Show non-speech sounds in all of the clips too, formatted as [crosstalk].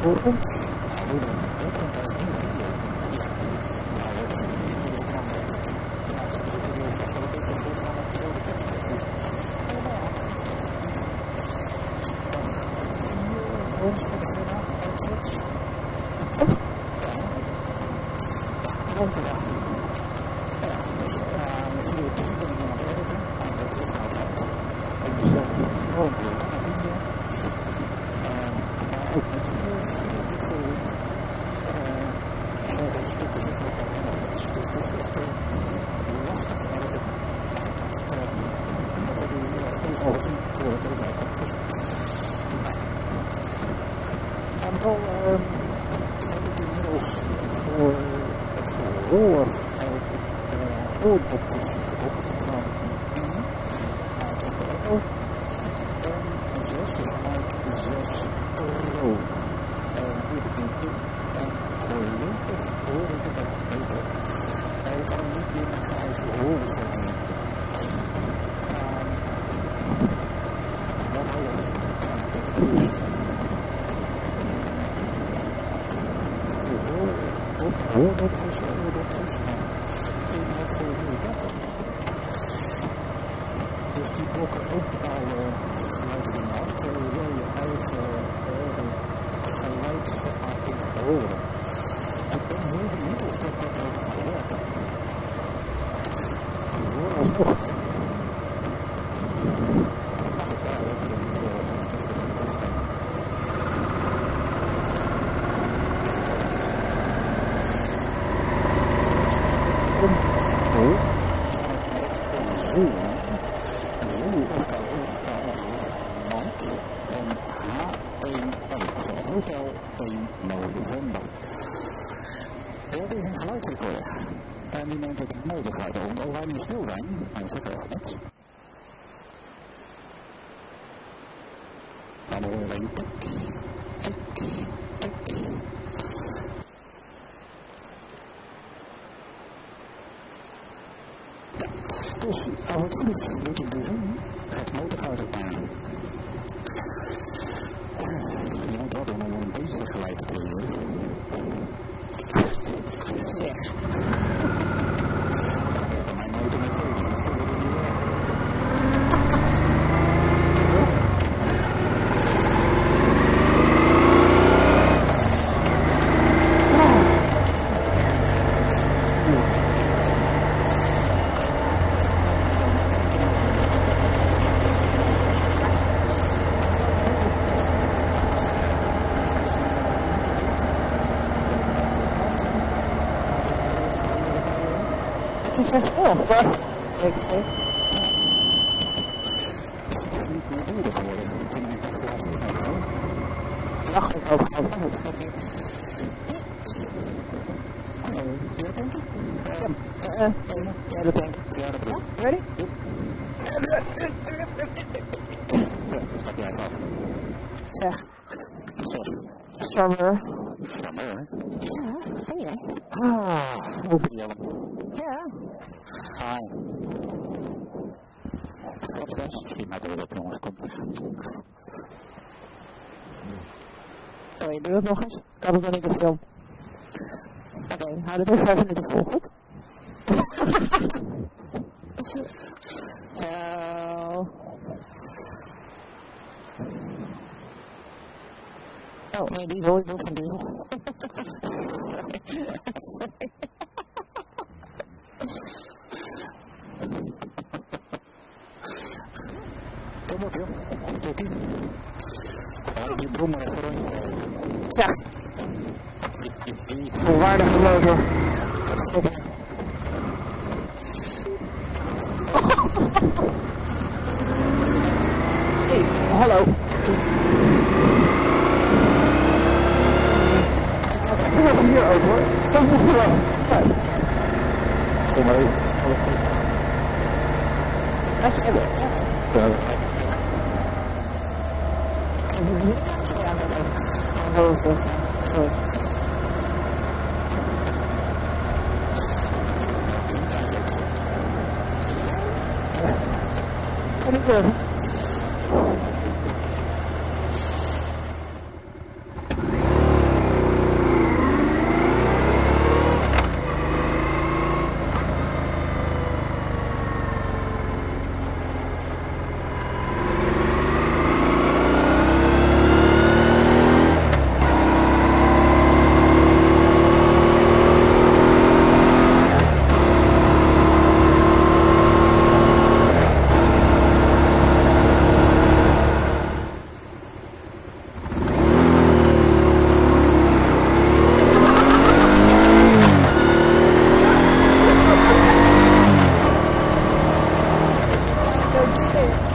voorkomt. aantal het rollen uh, oorboxes opgegaan. En zes, uit zes euro. En hier het. En voor het. Hij kan niet horen zetten. Eenmaal voor nu dat. Dus die blokken opbouwen vanuit de markt, terwijl je eigen geluidsverpakking horen. Ik ben heel benieuwd of dat ook Hotel 1 November. Dat is een geluidsrecorder. En die neemt het motorgeluid op. Als wij nu stil zijn, dan zegt er niks. Dan horen we tik, tik, tik. Dus als het goed is, moet ik dus het motorgeluid. Je Yeah. Het echt wel goed hoor. Wacht ik ook al van het. Hallo, ja, ik? Dat denk ik. Ja, dat denk ik. Ready? Ja. Summer. Summer? Ja, zie je. Ah, open. Op jongens, kom. Oh, je doet het nog eens? Had het nog niet gefilmd. Oké, hou het even vijf minuten vol, goed? [laughs] Ciao. Oh, nee, die wil ik nog van. Sorry. Sorry. Kom op, joh. Tot die. Hou die bron maar even rond. Ja. Volwaardige motor. Hey, hallo. Ik heb hem hier over hoor. Dat moet je wel. Kijk. Kom maar even. Alles goed. Als je hebben. Ja. Ja, dat is. Sorry. Kan ik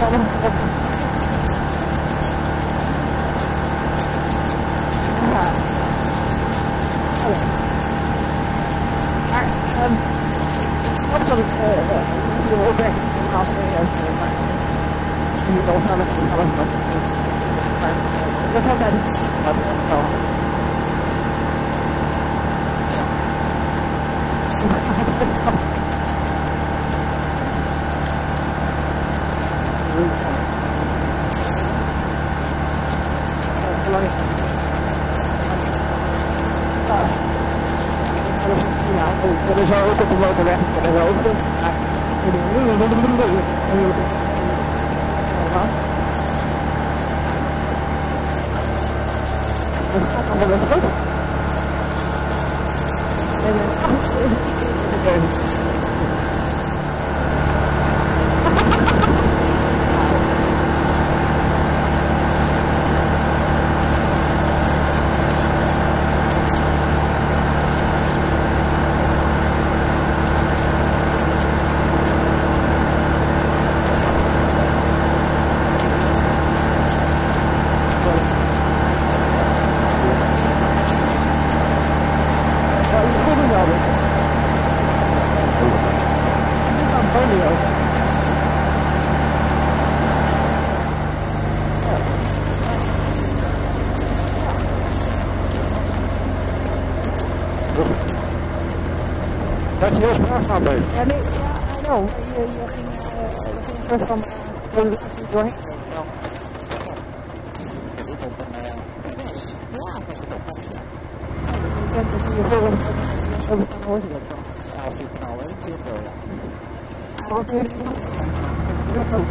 Hallo niet. Dat is lekker. Wacht ik wel. Oh, dat is te rustig. mee. Ja, nee, ja, I know. Je, je ging, uh, je ging een soort van uh, doorheen. Zo. Je bent. Dus hier voor een zo bestaan hoort je dat dan. Ja, als je het nou één keer wil, ja. Ja, wat wil je doen? Dat ook.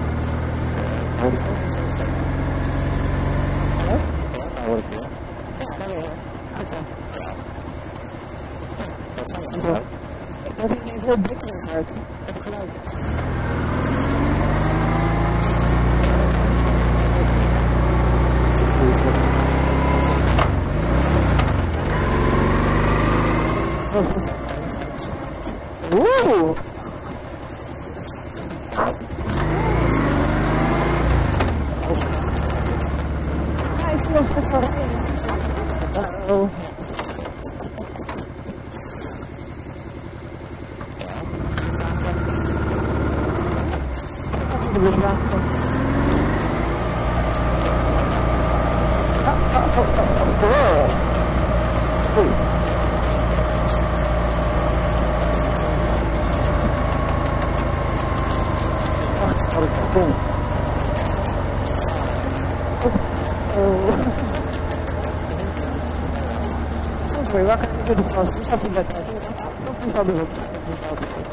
Hoor ik ook niet zo. Ja, nou hoor ik weer. Ja, dat weer. Goed zo. Wat zijn je aan Dat ziet ineens heel blikkerig uit. Het geluid. Oeh! Ja, ik zie ons best wel rijden. Uh-oh. Dat is wel. Oh, oh, oh, oh, oh. Oei. Wacht, had ik al kom. Oh. Soms word je wakker en je doet het gewoon. Je stapt in bed uit. Dat is al dus op. Dat is altijd goed.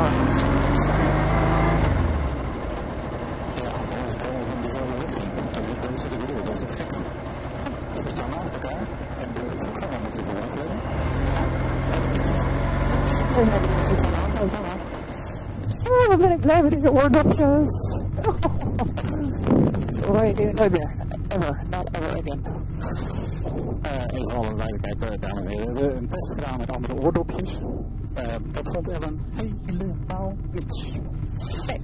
Oh, wat ben ik blij met deze oordopjes. [laughs] Hoor je die nooit. Ever. Not ever again. Uh, even alle duidelijkheid, uh, dames en heren. Een test gedaan met andere oordopjes. Uh, dat vond Ellen helemaal niks. Nee.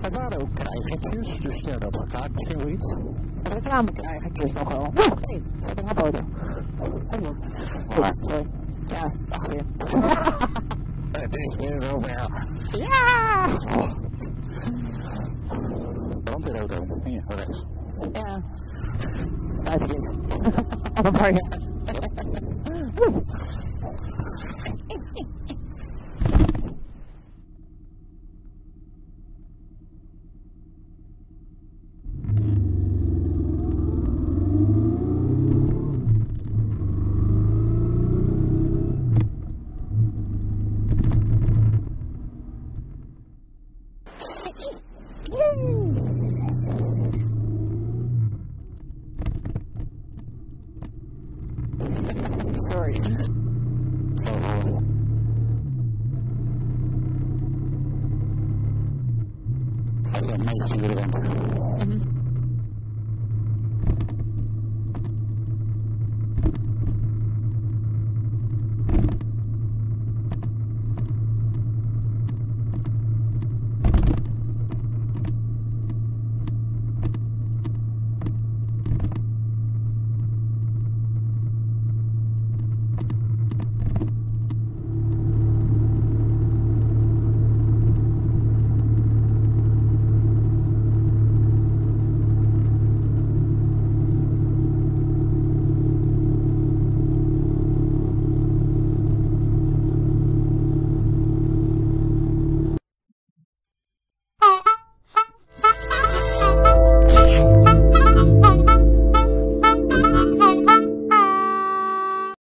Het waren ook krijgertjes, dus ja, dat verklaart misschien wel iets. Ik nog wel. Nee, op auto. Hallo. Maar Sorry. Ja, ach weer. [laughs] het is weer weer. Ja! Brandweerauto. Hier, rechts. Ja. [laughs] Een paar jaar. [laughs]